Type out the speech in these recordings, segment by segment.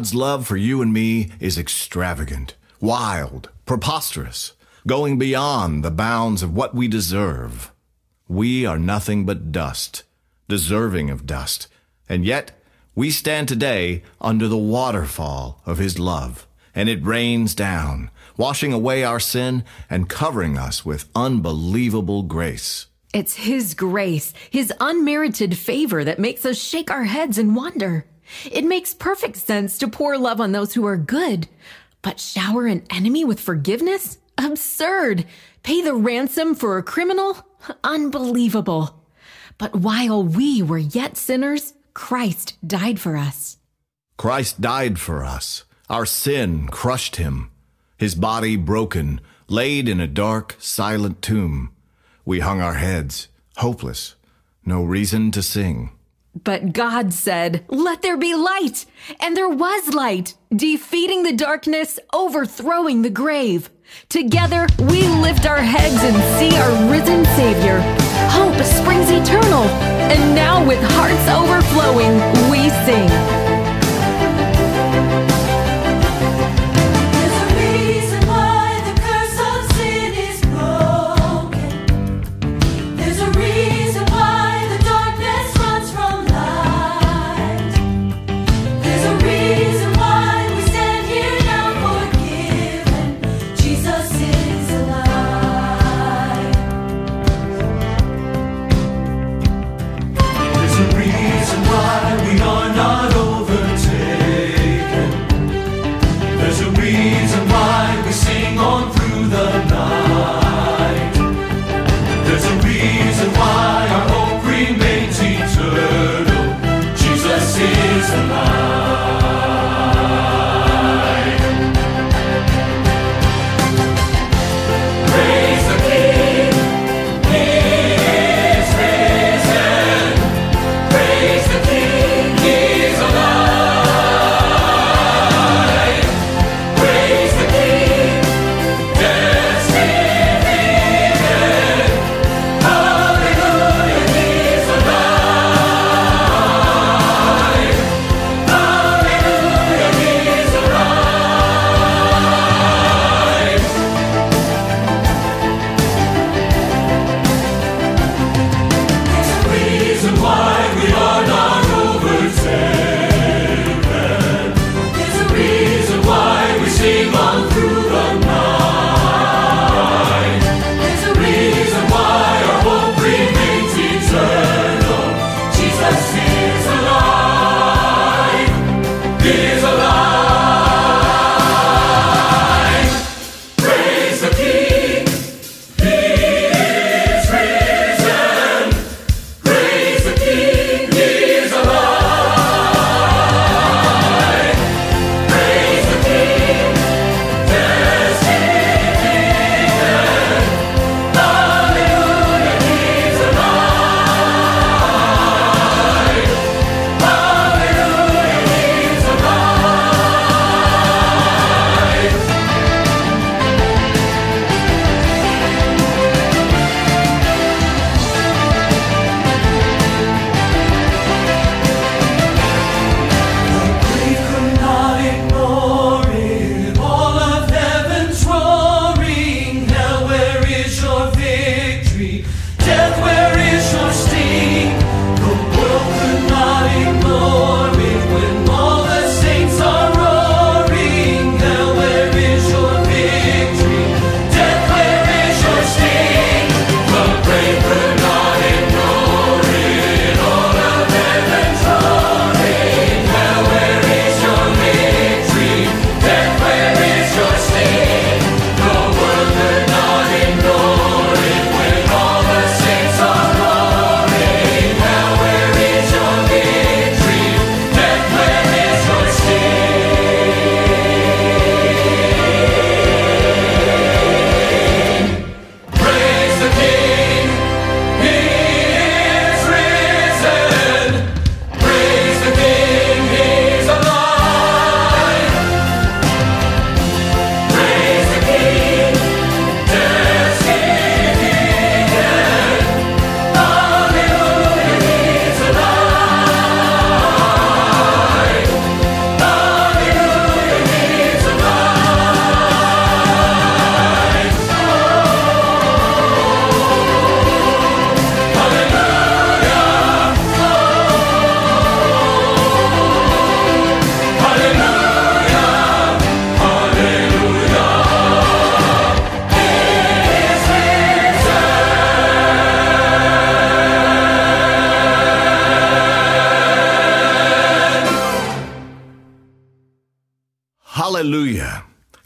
God's love for you and me is extravagant, wild, preposterous, going beyond the bounds of what we deserve. We are nothing but dust, deserving of dust, and yet we stand today under the waterfall of His love, and it rains down, washing away our sin and covering us with unbelievable grace. It's His grace, His unmerited favor that makes us shake our heads in wonder. It makes perfect sense to pour love on those who are good, but shower an enemy with forgiveness? Absurd. Pay the ransom for a criminal? Unbelievable. But while we were yet sinners, Christ died for us. Christ died for us. Our sin crushed him. His body broken, laid in a dark, silent tomb. We hung our heads, hopeless, no reason to sing. But God said, Let there be light! And there was light, defeating the darkness, overthrowing the grave. Together, we lift our heads and see our risen Savior. Hope springs eternal, and now with hearts overflowing, we sing.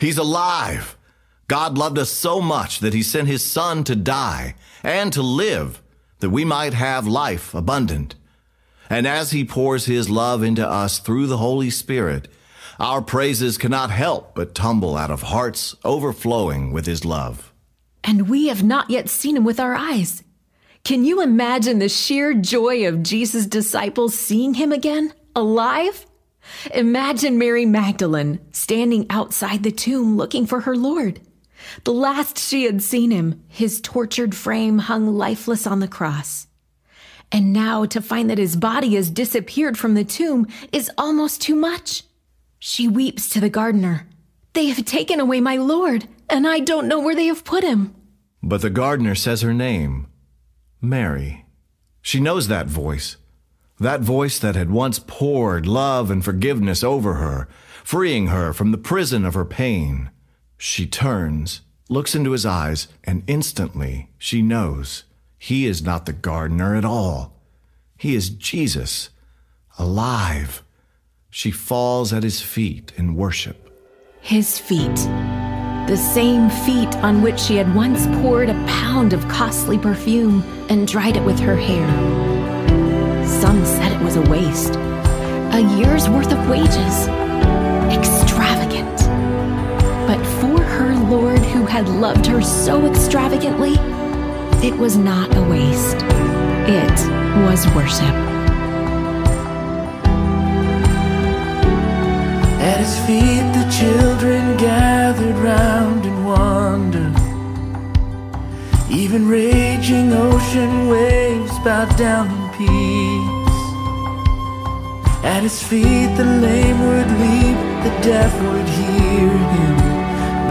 He's alive. God loved us so much that he sent his son to die and to live that we might have life abundant. And as he pours his love into us through the Holy Spirit, our praises cannot help but tumble out of hearts overflowing with his love. And we have not yet seen him with our eyes. Can you imagine the sheer joy of Jesus' disciples seeing him again, alive? Imagine Mary Magdalene standing outside the tomb looking for her Lord. The last she had seen him, his tortured frame hung lifeless on the cross. And now to find that his body has disappeared from the tomb is almost too much. She weeps to the gardener. They have taken away my Lord, and I don't know where they have put him. But the gardener says her name Mary. She knows that voice. That voice that had once poured love and forgiveness over her, freeing her from the prison of her pain. She turns, looks into his eyes, and instantly she knows he is not the gardener at all. He is Jesus, alive. She falls at his feet in worship. His feet. The same feet on which she had once poured a pound of costly perfume and dried it with her hair. Some said it was a waste. A year's worth of wages. Extravagant. But for her Lord who had loved her so extravagantly, it was not a waste. It was worship. At his feet the children gathered round in wonder. Even raging ocean waves bowed down in peace. At his feet the lame would leap, the deaf would hear him,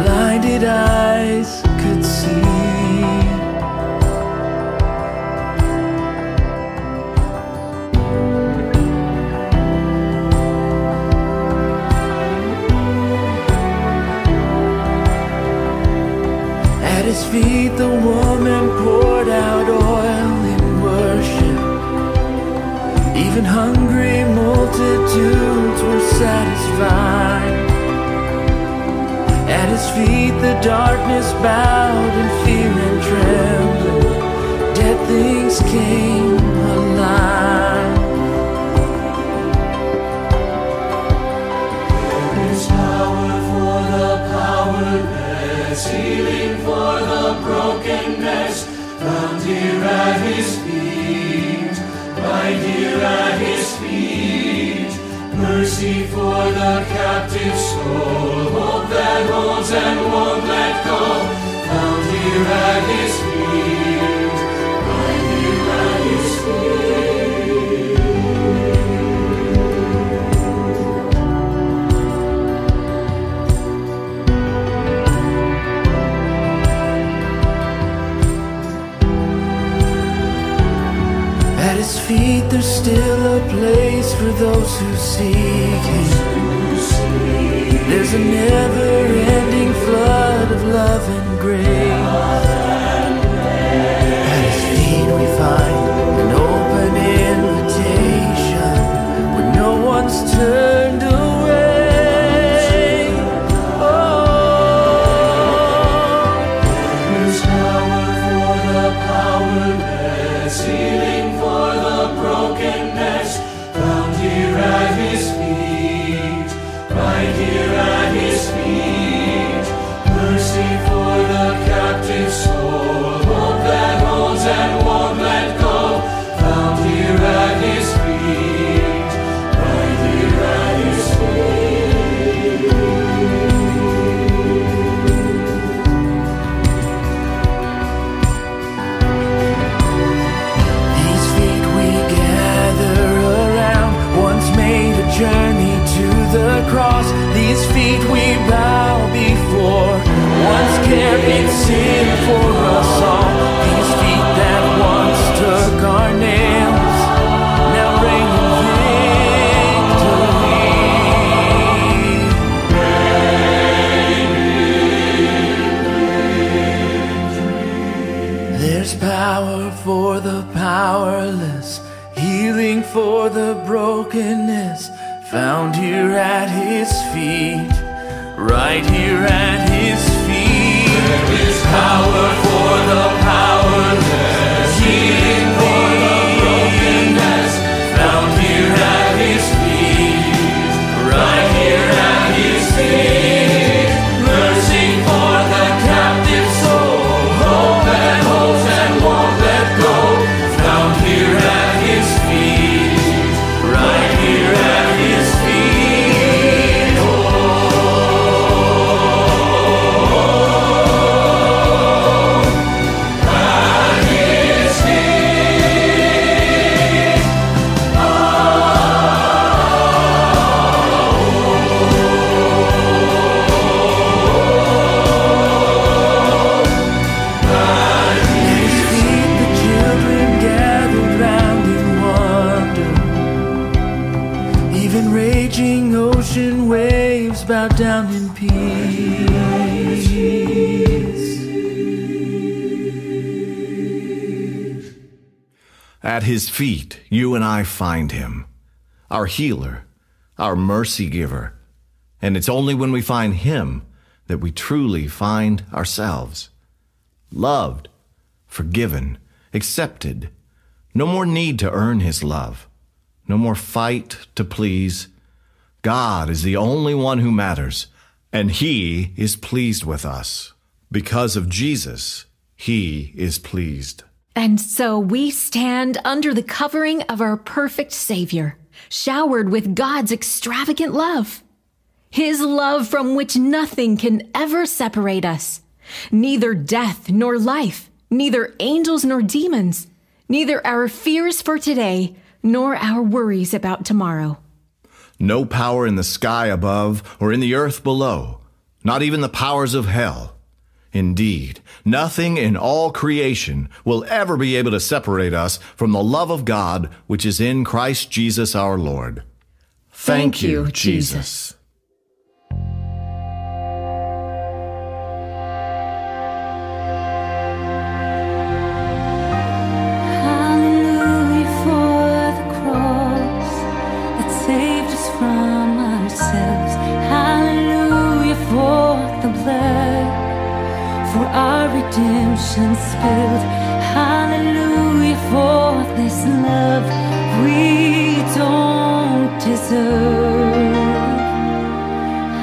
blinded eyes could see. Satisfied. At his feet the darkness bowed in fear and trembling. Dead things came alive. There's power for the powerless, healing for the brokenness, found here at His feet, right here at His. Mercy for the captive soul, hope that holds and won't let go, found here at there's still a place for those who seek him. There's a never-ending flood of love and grace. At his feet we find an open invitation where no one's turned feet, you and I find him, our healer, our mercy giver. And it's only when we find him that we truly find ourselves. Loved, forgiven, accepted. No more need to earn his love. No more fight to please. God is the only one who matters, and he is pleased with us. Because of Jesus, he is pleased. And so we stand under the covering of our perfect Savior, showered with God's extravagant love. His love from which nothing can ever separate us. Neither death nor life, neither angels nor demons, neither our fears for today nor our worries about tomorrow. No power in the sky above or in the earth below, not even the powers of hell. Indeed, nothing in all creation will ever be able to separate us from the love of God which is in Christ Jesus our Lord. Thank you, Jesus. Hallelujah redemption spilled. Hallelujah for this love we don't deserve.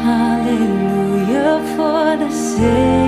Hallelujah for the Savior.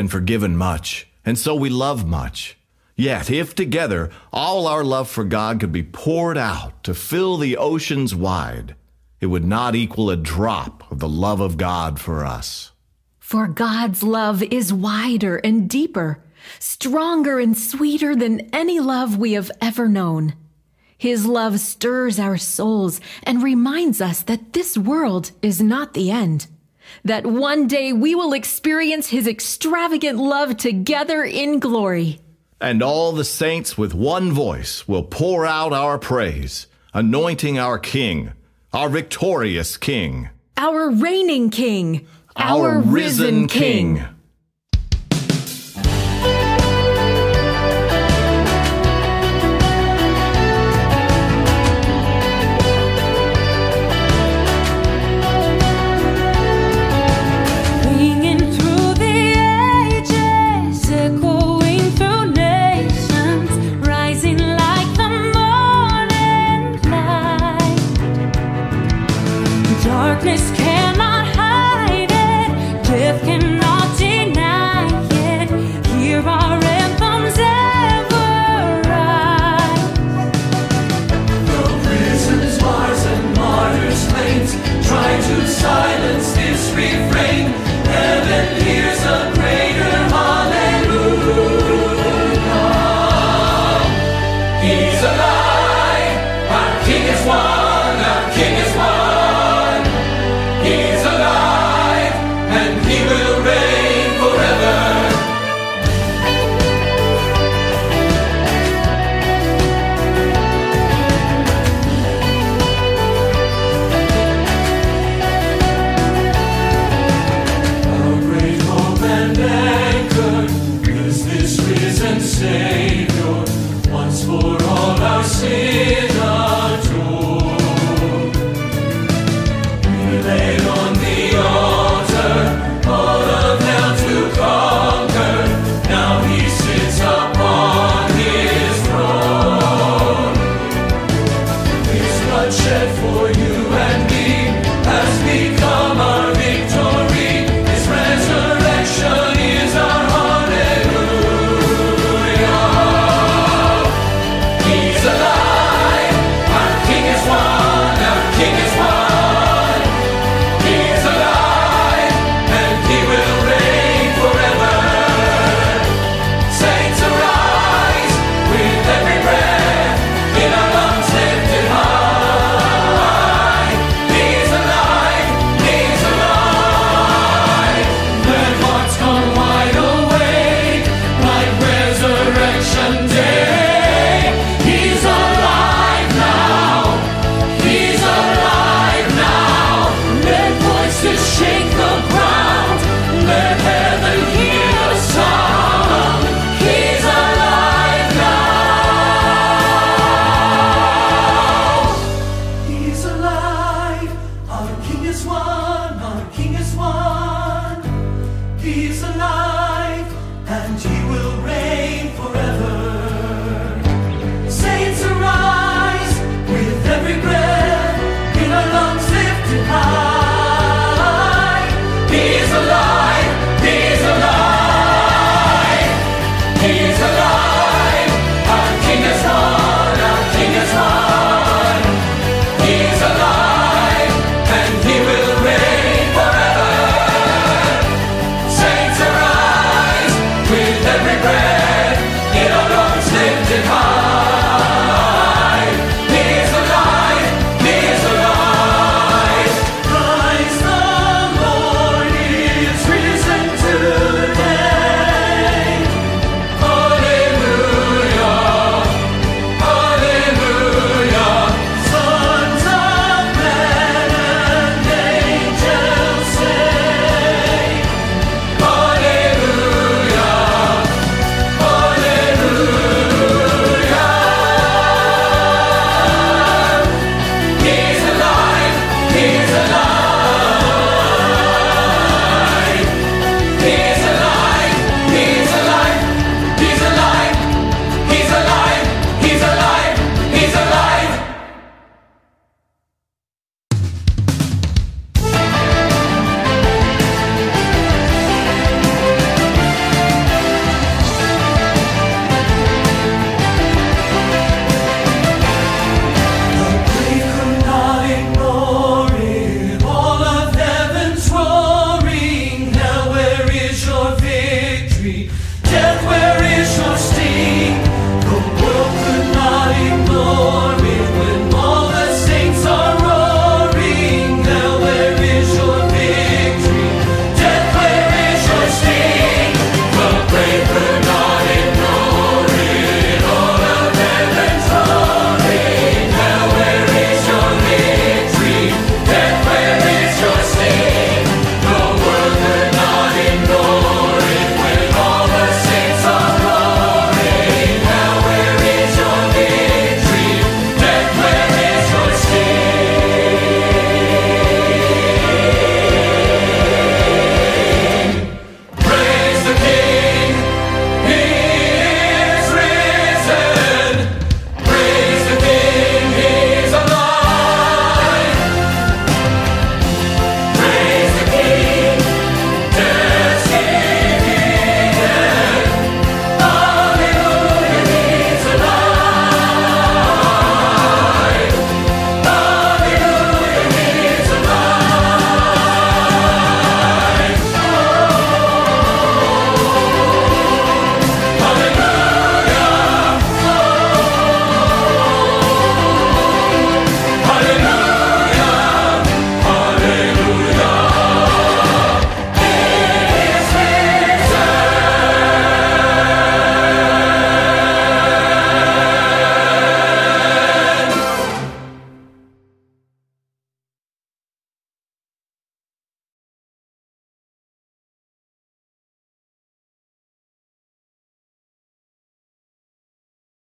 Been forgiven much, and so we love much. Yet, if together all our love for God could be poured out to fill the oceans wide, it would not equal a drop of the love of God for us. For God's love is wider and deeper, stronger and sweeter than any love we have ever known. His love stirs our souls and reminds us that this world is not the end. That one day we will experience His extravagant love together in glory. And all the saints with one voice will pour out our praise, anointing our King, our victorious King, Our reigning King, our, risen King. Ringing